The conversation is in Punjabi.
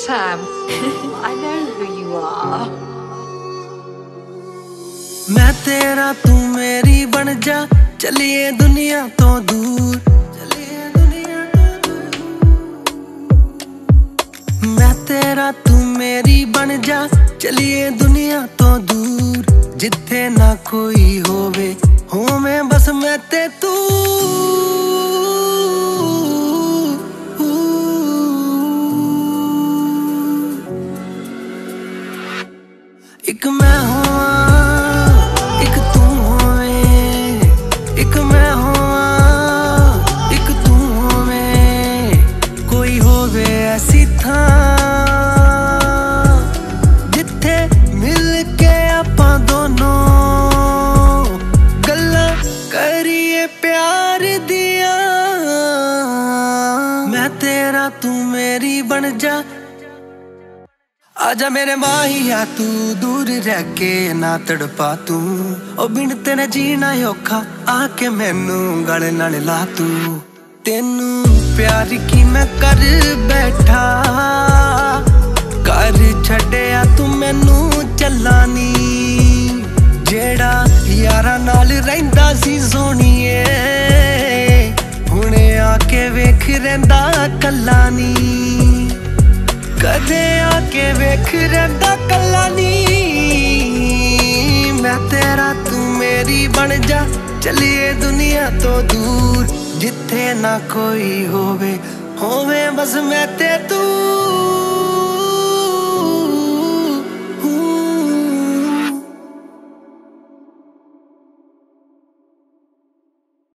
Sam. I know who you are. ਮੈਂ ਤੇਰਾ ਤੂੰ ਮੇਰੀ ਬਣ ਜਾ। ਚਲੀਏ ਦੁਨੀਆ ਤੋਂ ਦੂਰ। ਚਲੀਏ ਦੁਨੀਆ ਤੋਂ ਦੂਰ। ਮੈਂ ਤੇਰਾ ਤੂੰ ਮੇਰੀ ਬਣ ਜਾ। ਚਲੀਏ ਦੁਨੀਆ ਤੋਂ ਦੂਰ। ਜਿੱਥੇ ਨਾ ਕੋਈ ਹੋਵੇ, ਹੋਵੇਂ ਬਸ ਮੈਂ ਤੇ ਤੂੰ। ਇੱਕ ਮੈਂ ਹੋਵਾਂ, ਇੱਕ ਤੂੰ ਹੋਵੇਂ, ਇੱਕ ਮੈਂ ਹੋਵਾਂ, ਇੱਕ ਤੂੰ ਹੋਵੇਂ, ਕੋਈ ਹੋਵੇ ਐਸੀ ਥਾਂ ਜਿੱਥੇ ਮਿਲ ਕੇ ਆਪਾਂ ਦੋਨੋਂ ਗੱਲਾਂ ਕਰੀਏ ਪਿਆਰ ਦੀਆਂ। ਮੈਂ ਤੇਰਾ ਤੂੰ ਮੇਰੀ ਬਣ ਜਾ। ਆਜਾ ਮੇਰੇ ਮਾਹੀਆ, ਤੂੰ ਦੂਰ ਰਹਿ ਕੇ ਨਾ ਤੜਪਾ ਤੂੰ। ਉਹ ਬਿਨ ਤੇਰੇ ਜੀਣਾ ਔਖਾ, ਆ ਕੇ ਮੈਨੂੰ ਗਲ ਨਾਲ ਲਾ ਤੂੰ। ਤੈਨੂੰ ਪਿਆਰ ਕੀ ਮੈਂ ਕਰ ਬੈਠਾ, ਕਰ ਛੱਡਿਆ ਤੂੰ ਮੈਨੂੰ ਚੱਲਾਨੀ। ਜਿਹੜਾ ਯਾਰਾਂ ਨਾਲ ਰਹਿੰਦਾ ਸੀ ਸੋਣੀਏ ਹੁਣੇ ਆ ਕੇ ਵੇਖ ਰਹਿੰਦਾ ਕੱਲਾ ਨੀ ਕਦੇ ਆ ਕੇ ਵੇਖ ਰਹਿੰਦਾ ਕੱਲਾ ਨੀ ਮੈਂ ਤੇਰਾ ਤੂੰ ਮੇਰੀ ਬਣ ਜਾ। ਚਲੀਏ ਦੁਨੀਆ ਤੋਂ ਦੂਰ। ਜਿੱਥੇ ਨਾ ਕੋਈ ਹੋਵੇ ਹੋਵੇ ਬਸ ਮੈਂ ਤੇ ਤੂੰ।